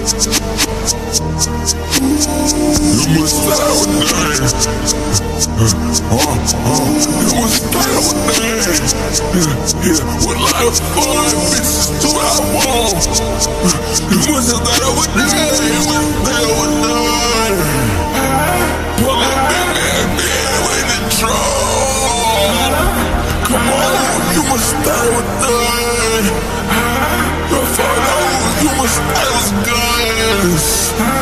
You must die with dying. Uh, uh, you must die with dying. Yeah, yeah. With bitches. You must die with. truth.